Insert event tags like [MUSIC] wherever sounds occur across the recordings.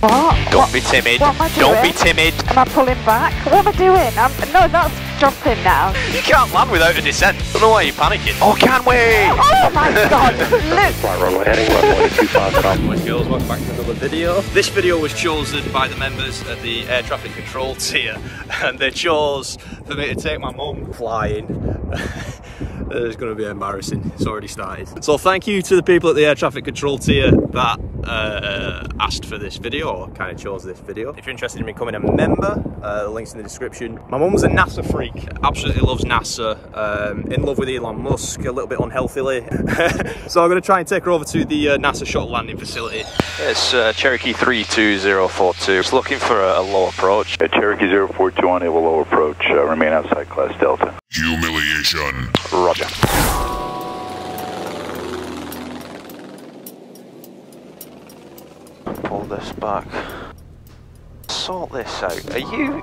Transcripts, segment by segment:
What? Don't what? be timid. What am I Don't be timid. Am I pulling back? What am I doing? I'm, no, that's jumping now. You can't land without a descent. I don't know why you're panicking. Oh, can we? Oh my god! [LAUGHS] Look! Flight runway heading left 125 com. Boys, girls, welcome back to another video. This video was chosen by the members of the air traffic control tier, [LAUGHS] and they chose for me to take my mum flying. [LAUGHS] It's going to be embarrassing. It's already started. So thank you to the people at the air traffic control tier that uh, asked for this video, or kind of chose this video. If you're interested in becoming a member, uh, the link's in the description. My mum's a NASA freak. Absolutely loves NASA. Um, in love with Elon Musk, a little bit unhealthily. [LAUGHS] so I'm going to try and take her over to the uh, NASA shuttle landing facility. It's uh, Cherokee 32042. It's looking for a, a low approach. At Cherokee 042 on able low approach, uh, remain outside class Delta. Humiliation. Roger. Pull this back. Sort this out. Are you...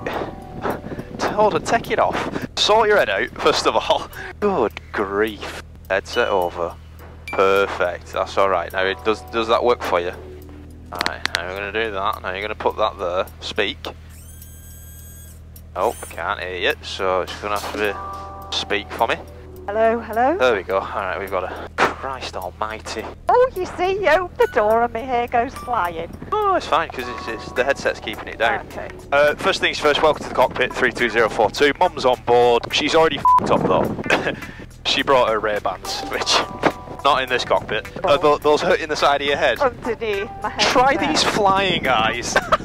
[LAUGHS] Hold on, take it off. Sort your head out, first of all. Good grief. Headset over. Perfect, that's alright. Now, it does does that work for you? Alright, now we're going to do that. Now you're going to put that there. Speak. Oh, I can't hear you, so it's going to have to speak for me. Hello, hello? There we go. Alright, we've got a... Christ almighty. Oh, you see, you the door and my hair goes flying. Oh, it's fine, because it's, it's, the headset's keeping it down. Okay. Uh, first things first, welcome to the cockpit, 32042. Mum's on board. She's already f***ed up, though. [COUGHS] she brought her Ray-Bans, which... Not in this cockpit. Uh, Oh. th- those hurting the side of your head. Underneath my head. Try there. these flying eyes. [LAUGHS]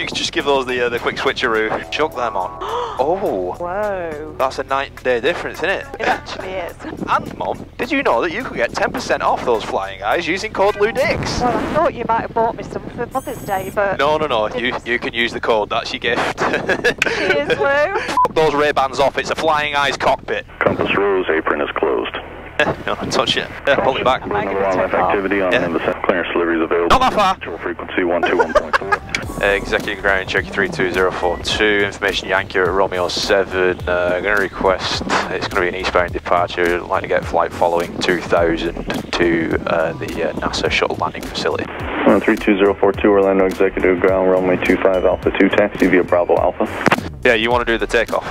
if you could just give those the, uh, the quick switcheroo. Chuck them on. [GASPS] Oh, Whoa. that's a night and day difference, isn't it? It actually is. [LAUGHS] And, Mom, did you know that you could get 10% off those flying eyes using code LEWDIX? Well, I thought you might have bought me some for Mother's Day, but... No, no, no. You you can use the code. That's your gift. Cheers, [LAUGHS] Lou. Those Ray Bans off. It's a flying eyes cockpit. Compass rose, apron is closed. [LAUGHS] no, touch it. Yeah, pull it back. Am Another gonna on take left off? activity on Yeah. the. Clearance delivery is available. Not that far. Control frequency 121.4. Uh, executive ground Cherokee 32042. Information Yankee at Romeo 7. Uh, going to request. It's going to be an eastbound departure. I'd like to get flight following 2000 to uh, the uh, NASA shuttle landing facility. Uh, 32042 Orlando Executive Ground, runway 25 Alpha 2 taxi via Bravo Alpha. Yeah, you want to do the takeoff?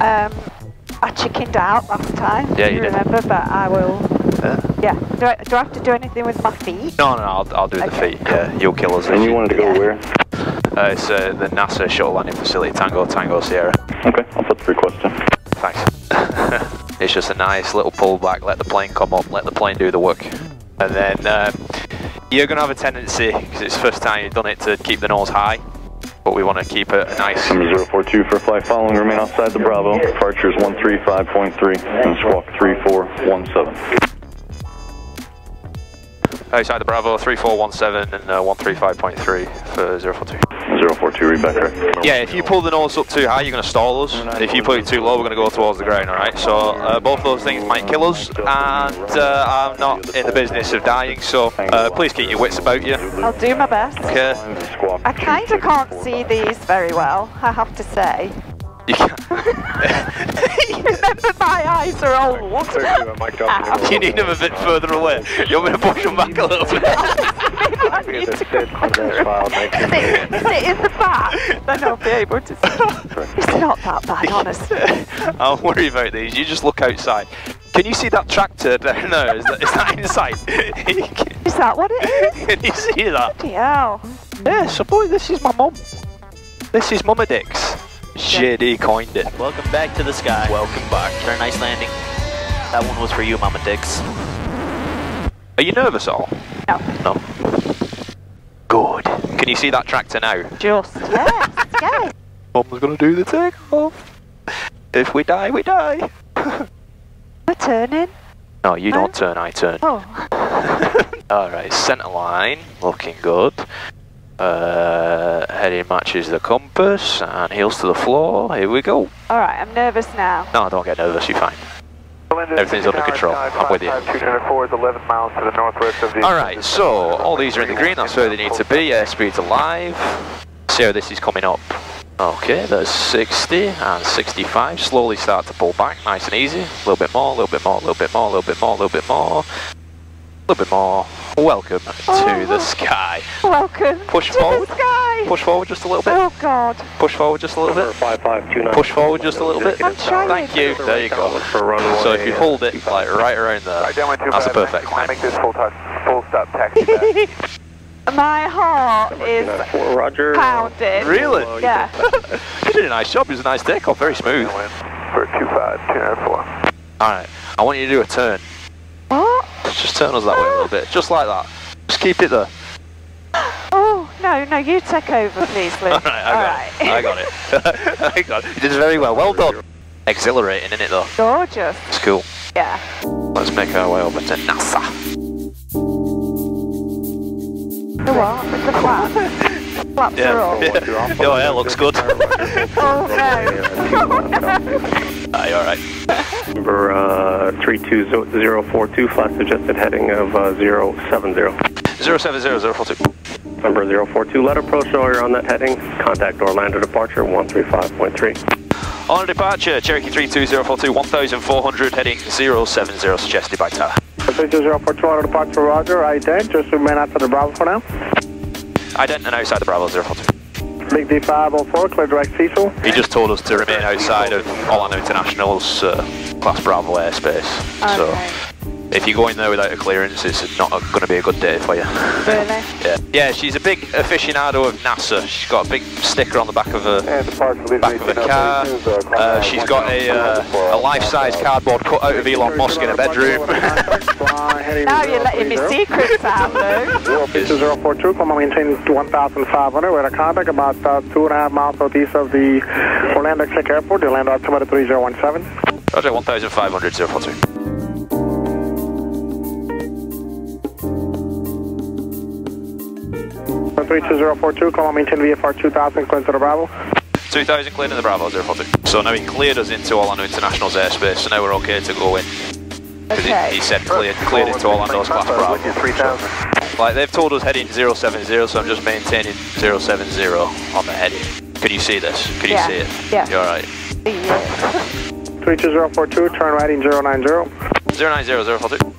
Um, I chickened out last time. Yeah, do you did. remember, but I will... Yeah. Yeah. Do I, do I have to do anything with my feet? No, no, no. I'll, I'll do the feet. Yeah, you'll kill us. And you wanted to go Yeah. where? Uh, it's uh, the NASA shuttle landing facility, Tango Tango Sierra. Okay, I'll put the request in. Thanks. [LAUGHS] it's just a nice little pullback, let the plane come up, let the plane do the work. And then um, you're going to have a tendency, because it's the first time you've done it, to keep the nose high. But we want to keep it nice... Number 042 for flight following, remain outside the Bravo. Departure is 135.3 and squawk 3417. Outside the Bravo, 3417 and uh, 135.3 for 042. 042, read back correct. Yeah, if you pull the nose up too high, you're going to stall us. If you put it too low, we're going to go towards the ground, alright? So uh, both of those things might kill us, and uh, I'm not in the business of dying, so uh, please keep your wits about you. I'll do my best. Okay? I kind of can't see these very well, I have to say. You can Remember, my eyes are old. Ow. You need them a bit further away. You want me to push them back a little bit? [LAUGHS] I need to go it, is in the back? Then I'll be able to see. It's not that bad, honestly. [LAUGHS] I'll worry about these. You just look outside. Can you see that tractor down there? Is that, is that in sight? [LAUGHS] Is that what it is? Can you see that? Bloody hell. Yeah, so boy, this is my mum. This is Mama Dix. JD coined it. Welcome back to the sky. Welcome back. Very nice landing. That one was for you, Mama Dix. Are you nervous at all? No. No. Good. Can you see that tractor now? Just. Yes, yes. [LAUGHS] Mum's gonna do the takeoff. If we die, we die. [LAUGHS] We're turning. No, you Huh? don't turn, I turn. Oh, [LAUGHS] Alright, centre line, looking good. Uh, heading matches the compass, and heels to the floor. Here we go. alright, I'm nervous now. No, don't get nervous, you're fine. Everything's under control. I'm with you. 204 is 11 miles to the northwest of the... Alright, so all these are in the green, that's where they need to be. Airspeed's alive. See how this is coming up. Okay, there's 60 and 65. Slowly start to pull back, nice and easy. A little bit more, a little bit more, a little bit more, a little bit more, a little bit more. A little bit more. Welcome to Oh. the sky. Welcome Push to forward. the sky. Push forward just a little bit. Oh God. Push forward just a little bit. 5529. Push forward just a little bit. I'm trying. Thank you. There you go. For runway. So if you hold it like right around there, Alright, down two that's a perfect Can time. make this full, touch, full stop taxi? [LAUGHS] My heart is Roger. pounding. Really? Yeah. [LAUGHS] You did a nice job. It was a nice takeoff. Very smooth. Wind for 25294. Alright. I want you to do a turn. What? Just turn us that way a little bit. Just like that. Just keep it there. Oh no, no, you take over, please, Luke. Alright, I got it. I got it. [LAUGHS] I got it. You did very well. Well done. Exhilarating, isn't it though? Gorgeous. It's cool. Yeah. Let's make our way over to NASA. The what? The flap. Flaps are up. [LAUGHS] yeah. Your hair looks good. [LAUGHS] Oh no. Are alright? [LAUGHS] Number uh, 32042, flat suggested heading of uh, 070. 070042. Number 042, let approach know you're on that heading. Contact Orlando departure 135.3. On departure, Cherokee 32042, 1400 heading 070 suggested by tower. 32042 auto departure, Roger. Ident, just remain outside the Bravo for now. Ident and outside the Bravo 042. Big D504, clear direct Cecil. He just told us to remain outside of Orlando International's uh, Class Bravo airspace. So Okay. If you go in there without a clearance, it's not going to be a good day for you. Really? Yeah, yeah. She's a big aficionado of NASA. She's got a big sticker on the back of her back of her car. Uh, she's got a, uh, a life-size cardboard cut out of Elon Musk in her bedroom. [LAUGHS] [LAUGHS] Now you're letting me secrets out, Luke. 32042, come on, maintain 1,500. We're at a contact about uh, two and a half miles southeast of the Orlando Click Airport. The land altimeter 3017. Roger, 1500 042. 32042, come on, maintain VFR 2000, clear to the Bravo. 2000 cleared to the Bravo 042. So now he cleared us into Orlando International's airspace, so now we're okay to go in. he- Okay. he, said cleared, cleared into Orlando's Class Bravo. With you 3000. Like they've told us heading 070, so I'm just maintaining 070 on the heading. Can you see this? Can you Yeah. see it? Yeah. You're alright. Yeah. [LAUGHS] 32042, turn right in 090. 090 042.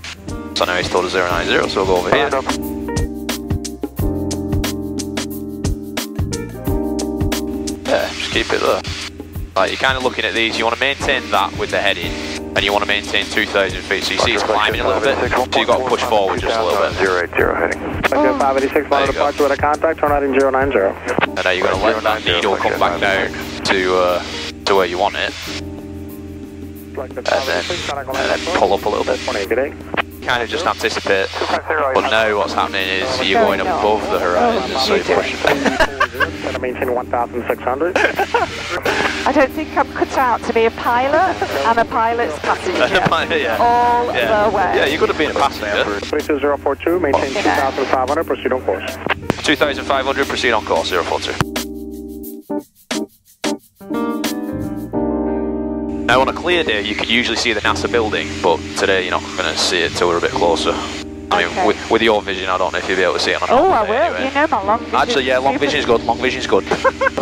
So now he's told us 090, so we'll go over here. Keep it there. Like you're kind of looking at these, you want to maintain that with the heading, and you want to maintain 2,000 feet. So you see it's climbing a little bit, so you've got to push forward just a little bit. 080 heading. Okay, 586, There auto you departure with a contact, turn right in 090. And now you're going to let that needle come back down to uh, to where you want it, and then, and then pull up a little bit. Kind of just anticipate. But now what's happening is you're going above the horizon, so you're pushing. [LAUGHS] Gonna maintain 1,600. [LAUGHS] I don't think I'm cut out to be a pilot and a pilot's passenger. [LAUGHS] yeah. All Yeah. the way. yeah, you could have been a passenger. 32042, maintain 2,500, proceed on course. 2,500, proceed on course, 042. Now on a clear day, you could usually see the NASA building, but today you're not going to see it till we're a bit closer. I mean, with, with your vision, I don't know if you'll be able to see it Oh, I will. anyway. You know my long vision. Actually, yeah, long vision's good. Long vision's good. [LAUGHS]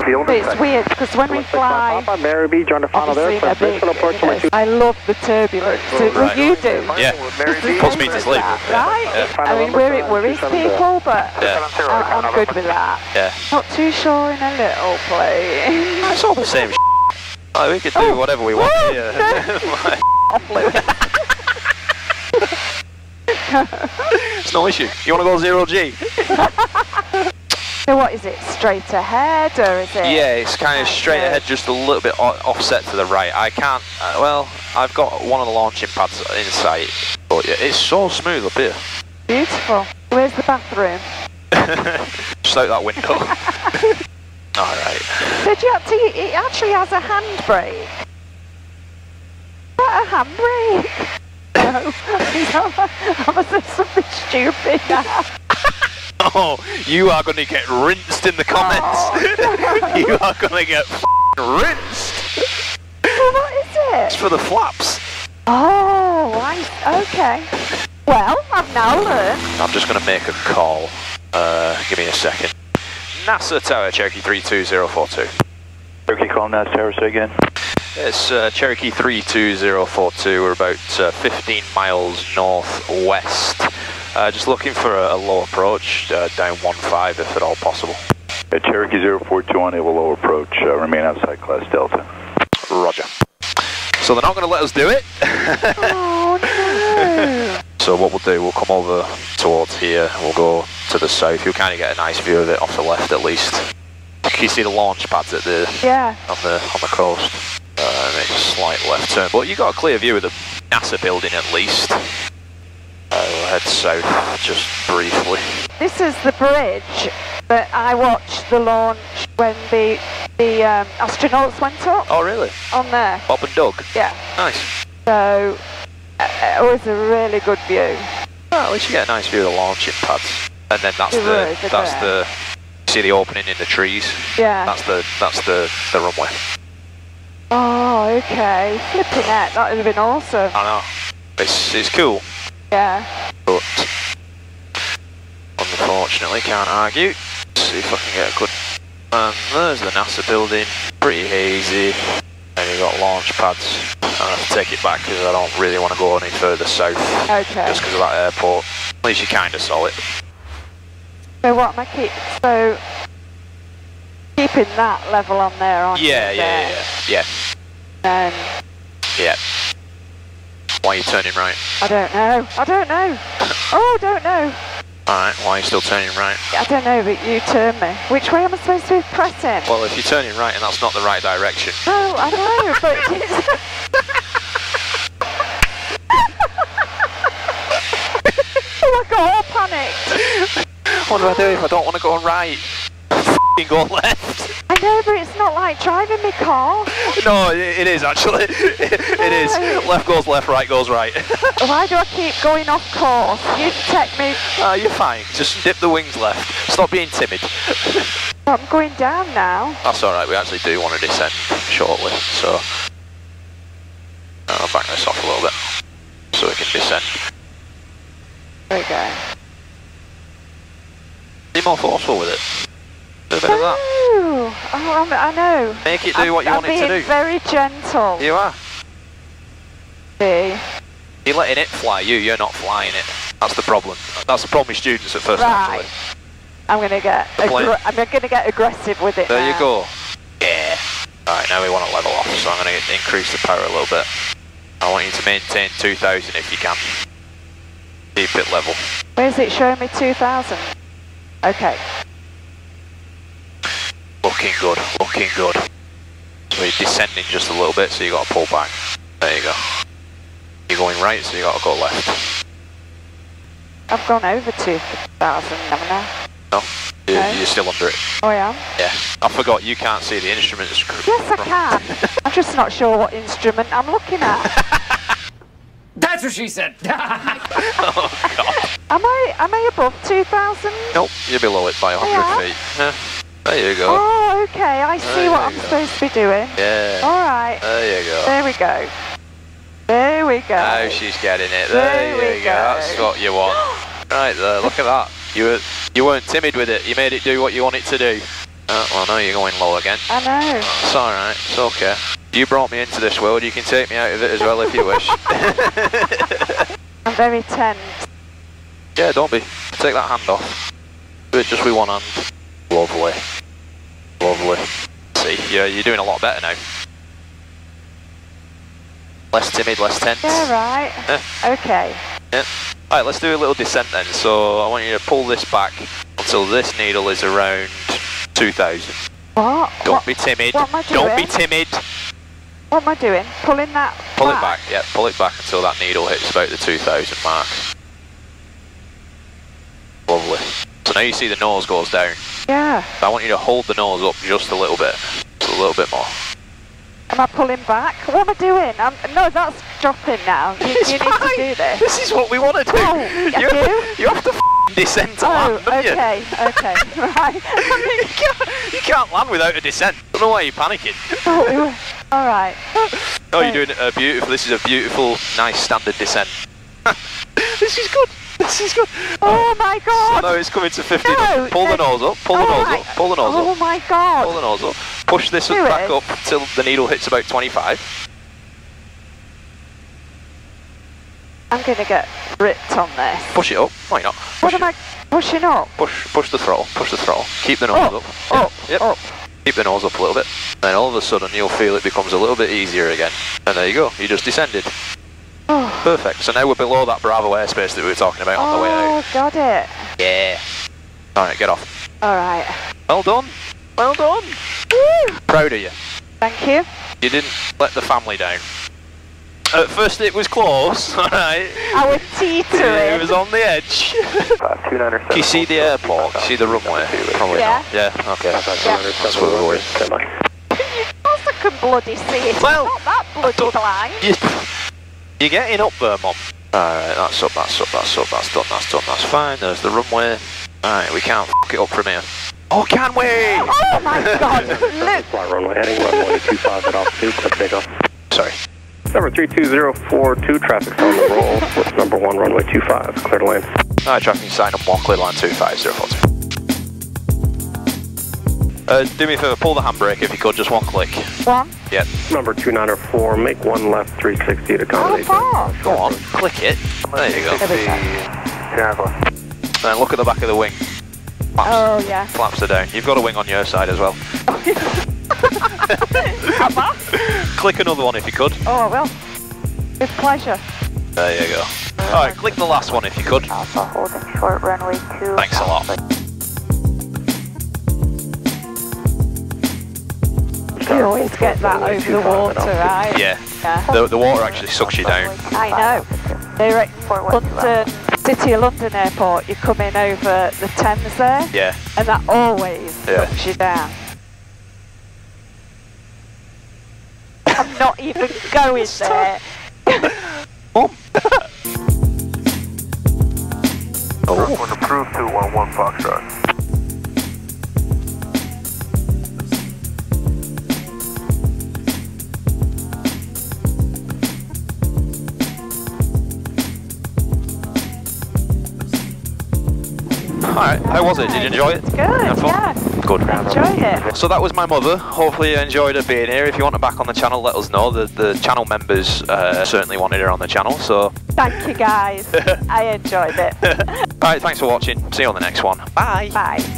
It's weird because when we fly, Papa, Mary the final there. obviously for they're big. official approach you know, number two. I love the turbulence. So, Right. Well, you do. Yeah, is puts me to sleep. that, Right? Yeah. I mean, we're, it worries people, but Yeah. I, I'm good with that. Yeah. Not too sure in a little plane. It's all the same. [LAUGHS] Like, we could do Oh. whatever we want Whoa, here. Off Lewis. It's no issue. You want to go zero G? So what is it? Straight ahead or is it? Yeah, it's kind of straight ahead, just a little bit offset to the right. I can't. Uh, well, I've got one of the launching pads in sight, but yeah, it's so smooth up here. Beautiful. Where's the bathroom? [LAUGHS] just out that window. [LAUGHS] All right. Did you actually, it actually has a handbrake. What a handbrake? No, I must have something stupid now. Oh, you are going to get rinsed in the comments. Oh. [LAUGHS] you are going to get f***ing rinsed. Well, what is It's for the flaps. Oh, right, okay. Well, I've now learned. I'm just going to make a call. Uh, give me a second. NASA Tower, Cherokee 32042. Cherokee calling NASA tower, say again. It's uh, Cherokee 32042. We're about uh, 15 miles northwest Uh, just looking for a, a low approach, uh, down 1-5 if at all possible. Uh, Cherokee 042 unable low approach, uh, remain outside class Delta. Roger. So they're not going to let us do it. Oh [LAUGHS] no! So what we'll do, we'll come over towards here, we'll go to the south. You'll kind of get a nice view of it off the left at least. Can you see the launch pads at the yeah. on the on the coast? Uh, make a slight left turn, but you got a clear view of the NASA building at least. Uh, we'll head south just briefly. This is the bridge that I watched the launch when the the um, astronauts went up Oh really? on there. Bob and Doug. Yeah. Nice. So uh, it was a really good view. Well, at least you get a nice view of the launching pads, and then that's It the was, that's the see the opening in the trees. Yeah. That's the that's the the runway. Oh, okay. Flipping it. That would have been awesome. I know. It's it's cool, Yeah. but unfortunately can't argue. see if I can get a good. And there's the NASA building, pretty hazy. And you've got launch pads. I have to take it back because I don't really want to go any further south, Okay. just because of that airport. At least you kind of saw it. So what I keep? So keeping that level on there, aren't Yeah, you? yeah, yeah, yeah, Then yeah. Why are you turning right? I don't know. I don't know. [LAUGHS] Oh, I don't know. Alright, why are you still turning right? I don't know, but you turn me. Which way am I supposed to be pressing? Well, if you're turning right and that's not the right direction, No, I don't know, but it's... [LAUGHS] [LAUGHS] oh, I got all panicked. what do I do if I don't want to go right? [LAUGHS] Go left. I know, but it's not like driving my car. No, it, is actually. [LAUGHS] it is. Left goes left, right goes right. [LAUGHS] Why do I keep going off course? You take me. Ah, you're fine. Just dip the wings left. Stop being timid. I'm going down now. That's alright, we actually do want to descend shortly, so. I'll back this off a little bit so we can descend. There we go. Be more forceful with it. Bit of that. Oh, I'm, I know. Make it do I'm, what you I'm want it to do. very gentle. You are. See? You're letting it fly you, you're not flying it. That's the problem. That's the problem with students at first, Right. actually. I'm gonna get. The plane- aggr- I'm gonna get aggressive with it. There you go. Yeah. Alright, now we want to level off, so I'm going to increase the power a little bit. I want you to maintain 2000 if you can. Keep it level. Where's it showing me 2,000? Okay. Looking good, looking good. So you're descending just a little bit, so you got to pull back. There you go. You're going right, so you got to go left. I've gone over 2,000, haven't I? No, you, No. you're still under it. Oh, I am? Yeah. I forgot you can't see the instruments. Yes, I can. [LAUGHS] I'm just not sure what instrument I'm looking at. [LAUGHS] That's what she said. [LAUGHS] oh god. Am I am I above 2,000? Nope, you're below it by 100 Yeah. feet. Yeah. There you go. Oh, okay. I see There what I'm go. supposed to be doing. Yeah. All right. There you go. There we go. There we go. Oh, she's getting it. There There, we you go. go. That's what you want. [GASPS] right there. Look at that. You were you weren't timid with it. You made it do what you want it to do. Oh, well, now you're going low again. I know. It's all right. It's okay. You brought me into this world. You can take me out of it as well if you wish. [LAUGHS] [LAUGHS] I'm very tense. yeah, don't be. Take that hand off. Do it just with one hand. Lovely. Lovely. See, yeah, you're doing a lot better now. Less timid, less tense. Yeah, right. Yeah. Okay. Yeah. Alright, let's do a little descent then. So I want you to pull this back until this needle is around 2000. What? Don't what, be timid. what am I doing? Don't be timid. what am I doing? Pulling that Pull it back. Yeah, pull it back until that needle hits about the 2000 mark. Lovely. So now you see the nose goes down. Yeah. I want you to hold the nose up just a little bit. A little bit more. Am I pulling back? What am I doing? I'm, no, that's dropping now. You, you need to do this. This is what we want to do. Oh, [LAUGHS] you, do? you have to f***ing descend to Oh, land, don't you? okay, okay, [LAUGHS] right. [LAUGHS] you, can't, you can't land without a descent. I don't know why you're panicking. Oh, All right. Oh, you're doing a uh, beautiful. This is a beautiful, nice standard descent. this is good. This is good. Oh my So god. now it's coming to 50. No, pull the no. nose up. Pull the All nose right. up. Pull the nose Oh up. my Pull god. the nose up. Push this Do back it. up till the needle hits about 25. I'm gonna get ripped on this. Push it up. Why not. What Push am it. I pushing up? Push, push the throttle. Push the throttle. Keep the nose oh, Up, up. up, Yep. up. Keep the nose up a little bit. Then all of a sudden you'll feel it becomes a little bit easier again. And there you go. You just descended. Oh, [SIGHS] Perfect. So now we're below that Bravo airspace that we were talking about on the way oh, out. oh got it. Yeah. All right, get off. All right. Well done. Well done. Woo! Proud of you. Thank you. You didn't let the family down. At first it was close, [LAUGHS] alright. I was teetering. It teetering. was on the edge. Five two nine or Can you see the airport? Can you see the runway? Probably Yeah. not. Yeah, okay. Yeah. That's where we were. Of course I can bloody see it. Well, It's not that bloody blind. You, you're getting up there, Mum. Alright, that's up, that's up, that's up, that's done, that's done, that's fine. There's the runway. Alright, we can't f it up from here. Oh, can we? Oh my [LAUGHS] god, look. Fly runway heading, runway 25 at altitude, clear takeoff. Sorry. Number 32042, traffic's on the roll. With number 1, runway 25, clear to land. Alright, traffic sign up 1, clear line 25042. Uh, do me a favour, pull the handbrake if you could, just one click. One. Yep. Number 294, make one left 360 to How accommodate. far? Go on, click it. There you go. There we go. Two nine four. Then look at the back of the wing. Flaps, Oh yeah. flaps are down. You've got a wing on your side as well. Click another one if you could. Oh I will. With pleasure. There you go. Alright, click the last one if you could. Alpha holding short runway two. Thanks a lot. You always get that over the water, right? Yeah, Yeah. the, the water actually sucks you down. I know. They're at London, City of London Airport. You come in over the Thames there, Yeah. and that always Yeah. sucks you down. I'm not even going there. Mum. One approved two one one Foxtrot. How was it? Did you enjoy it? Good, Have fun? yeah. Good. Enjoyed it. So that was my mother. Hopefully you enjoyed her being here. If you want her back on the channel, let us know. The, the channel members uh, certainly wanted her on the channel. So, Thank you guys. [LAUGHS] I enjoyed it. [LAUGHS] alright, thanks for watching. See you on the next one. Bye. Bye.